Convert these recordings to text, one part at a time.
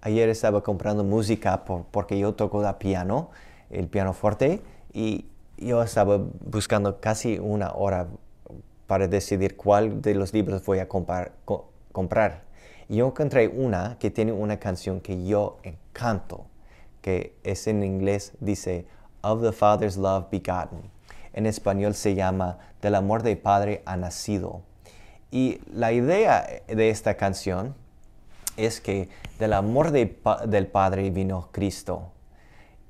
Ayer estaba comprando música porque yo toco el piano, el piano fuerte, y yo estaba buscando casi una hora para decidir cuál de los libros voy a comprar. Y yo encontré una que tiene una canción que yo encanto, que es en inglés, dice, Of the Father's Love Begotten. En español se llama Del amor del Padre ha nacido. Y la idea de esta canción es que del amor del Padre vino Cristo.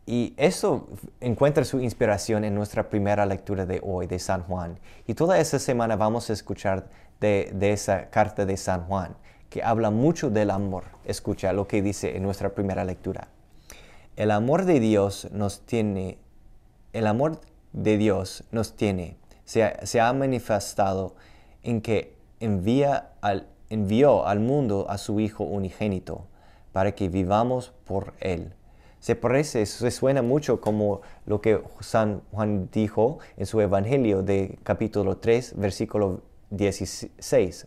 Y eso encuentra su inspiración en nuestra primera lectura de hoy, de San Juan. Y toda esta semana vamos a escuchar de, esa carta de San Juan, que habla mucho del amor. Escucha lo que dice en nuestra primera lectura. El amor de Dios nos tiene, el amor de Dios nos tiene, se se ha manifestado en que envía al, envió al mundo a su Hijo unigénito, para que vivamos por Él. Se parece, se suena mucho como lo que San Juan dijo en su Evangelio de capítulo 3, versículo 16.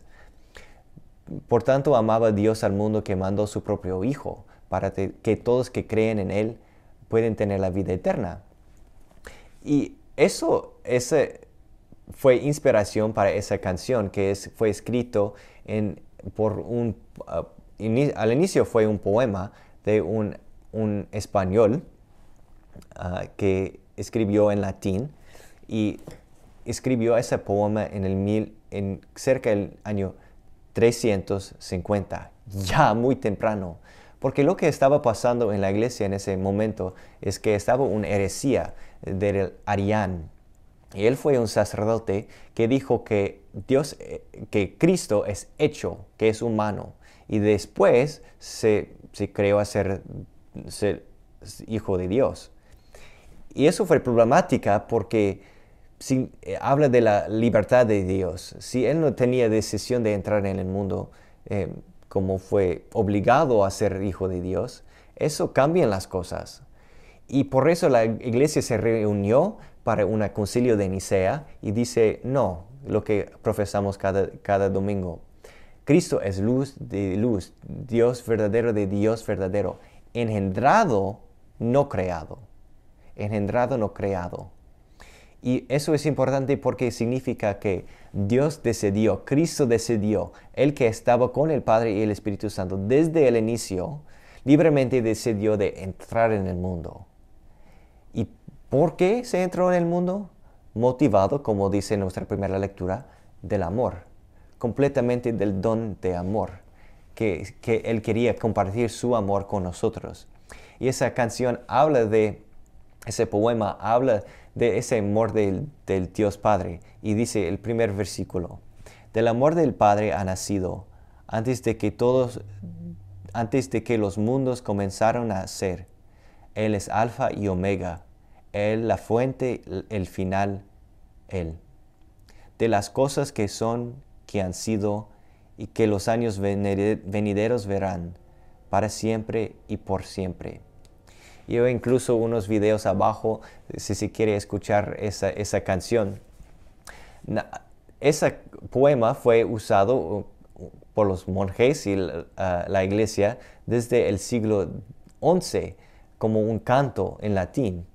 Por tanto, amaba Dios al mundo que mandó su propio Hijo, para que todos que creen en Él pueden tener la vida eterna. Y eso, ese, fue inspiración para esa canción que es, fue escrito en, por un, uh, al inicio fue un poema de un, un español uh, que escribió en latín y escribió ese poema en, el mil, en cerca del año 350, ya muy temprano. Porque lo que estaba pasando en la iglesia en ese momento es que estaba una heresía del Arián, y él fue un sacerdote que dijo que Dios, eh, que Cristo es hecho, que es humano. Y después se, creó a ser, hijo de Dios. Y eso fue problemática porque si, eh, habla de la libertad de Dios. Si Él no tenía decisión de entrar en el mundo eh, como fue obligado a ser hijo de Dios, eso cambia las cosas. Y por eso la iglesia se reunió para un concilio de Nicea y dice, no, lo que profesamos cada, cada domingo. Cristo es luz de luz, Dios verdadero de Dios verdadero, engendrado, no creado. Engendrado, no creado. Y eso es importante porque significa que Dios decidió, Cristo decidió, el que estaba con el Padre y el Espíritu Santo desde el inicio, libremente decidió de entrar en el mundo. ¿Y ¿Por qué se entró en el mundo? Motivado, como dice nuestra primera lectura, del amor, completamente del don de amor, que, Él quería compartir su amor con nosotros. Y esa canción habla de, ese poema habla de ese amor del, del Dios Padre. Y dice el primer versículo, del amor del Padre ha nacido, antes de que todos, antes de que los mundos comenzaron a ser. Él es alfa y omega él, la fuente, el final, Él. De las cosas que son, que han sido y que los años venideros verán, para siempre y por siempre. Yo incluso unos videos abajo, si se quiere escuchar esa, esa canción. ese poema fue usado uh, por los monjes y la, la iglesia desde el siglo XI como un canto en latín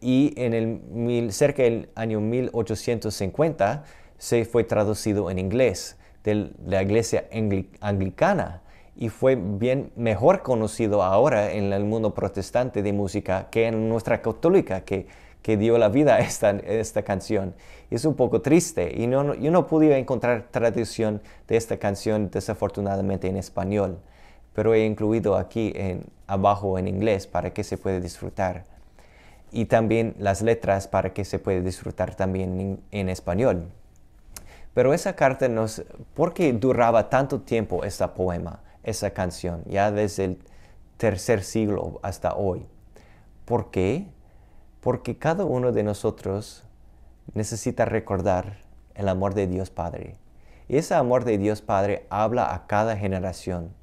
y en el cerca del año 1850 se fue traducido en inglés de la iglesia anglicana y fue bien mejor conocido ahora en el mundo protestante de música que en nuestra católica que, que dio la vida a esta, esta canción. Es un poco triste y no, yo no pude encontrar traducción de esta canción desafortunadamente en español, pero he incluido aquí en, abajo en inglés para que se pueda disfrutar y también las letras para que se pueda disfrutar también en, español. Pero esa carta nos, ¿por qué duraba tanto tiempo ese poema, esa canción, ya desde el tercer siglo hasta hoy? ¿Por qué? Porque cada uno de nosotros necesita recordar el amor de Dios Padre. Y ese amor de Dios Padre habla a cada generación.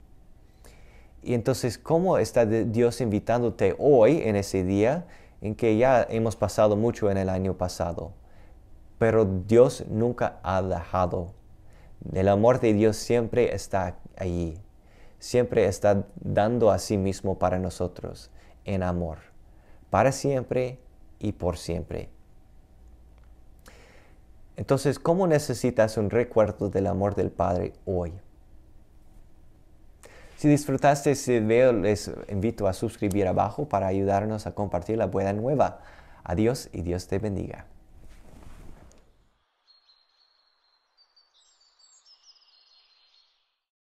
Y entonces, ¿cómo está Dios invitándote hoy en ese día? En que ya hemos pasado mucho en el año pasado, pero Dios nunca ha dejado. El amor de Dios siempre está allí. siempre está dando a sí mismo para nosotros en amor, para siempre y por siempre. Entonces, ¿cómo necesitas un recuerdo del amor del Padre hoy? Si disfrutaste este video, les invito a suscribir abajo para ayudarnos a compartir la buena nueva. Adiós y Dios te bendiga.